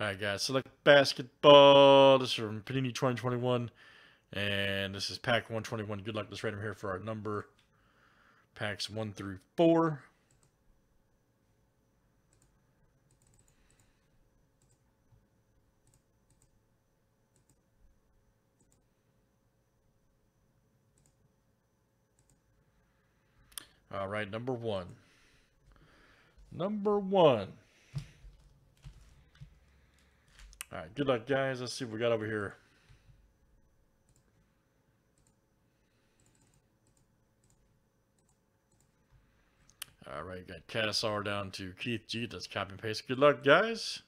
All right, guys. Select basketball. This is from Panini 2021. And this is pack 121. Good luck. Let's random here for our number packs 1 through 4. All right, number one. Number one. All right, good luck, guys. Let's see what we got over here. All right, got Catasar down to Keith G. That's copy and paste. Good luck, guys.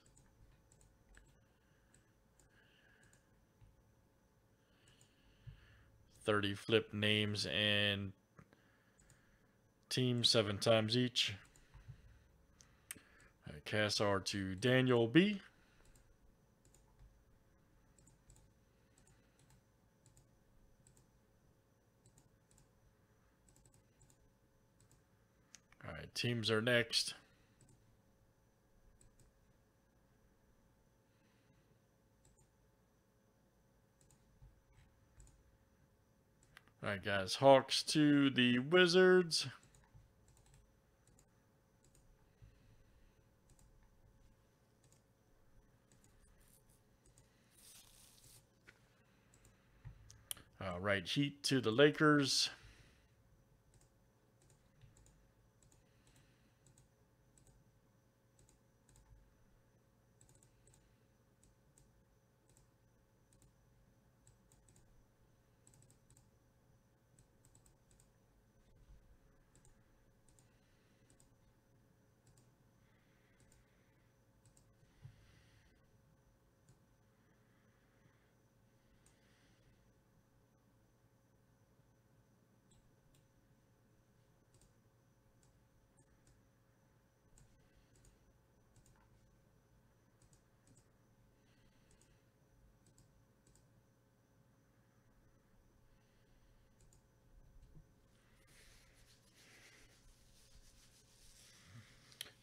Thirty flip names and teams seven times each. Right, to Daniel B. right, teams are next. All right, guys. Hawks to the Wizards. All right, Heat to the Lakers.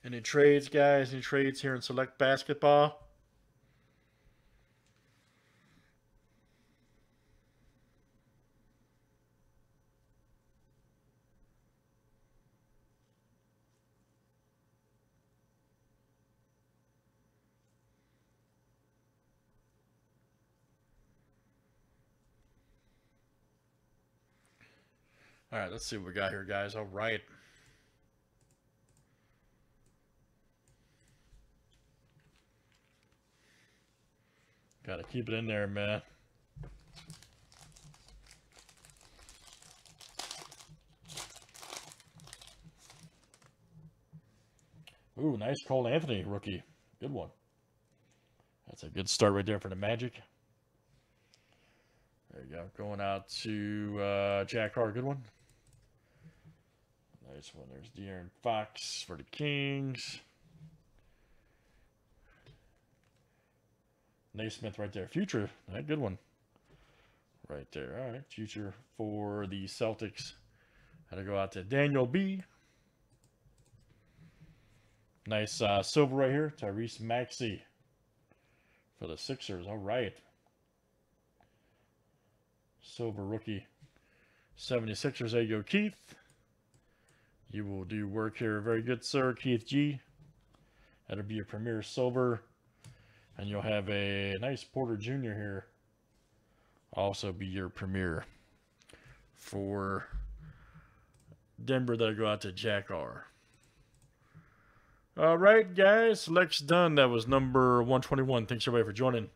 Any trades, guys? Any trades here in select basketball? All right, let's see what we got here, guys. All right. Gotta keep it in there, man. Ooh, nice Cole Anthony rookie. Good one. That's a good start right there for the Magic. There you go. Going out to uh, Jack Carr. Good one. Nice one. There's De'Aaron Fox for the Kings. Naismith right there. Future. That good one. Right there. All right. Future for the Celtics. Had to go out to Daniel B. Nice uh, silver right here. Tyrese Maxey for the Sixers. All right. Silver rookie. 76ers. There you go, Keith. You will do work here. Very good, sir. Keith G. That'll be a premier silver. And you'll have a nice Porter Jr. here. Also be your premier for Denver. That'll go out to Jack R. All right, guys. Select's done. That was number 121. Thanks, everybody, for joining.